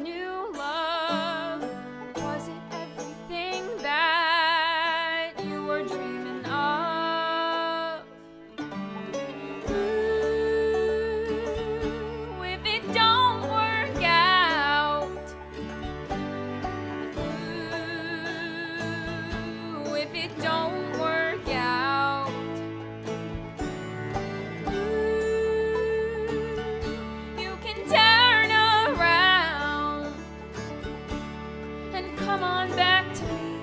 new Come on back to me.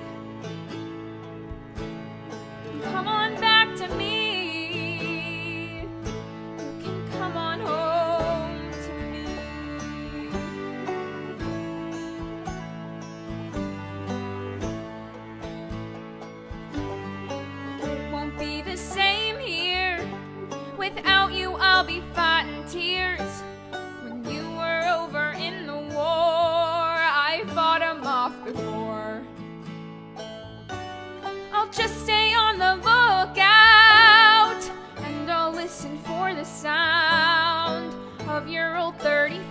Come on back to me. You can come on home to me. It won't be the same here. Without you, I'll be fine.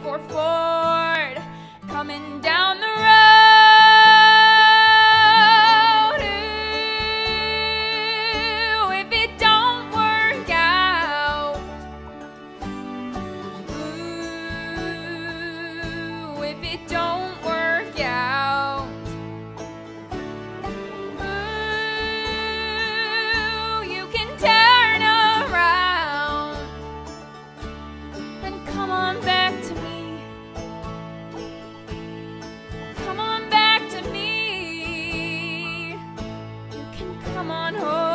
Encore Ford coming down the road. Ooh, if it don't work out, ooh, if it don't. come on home.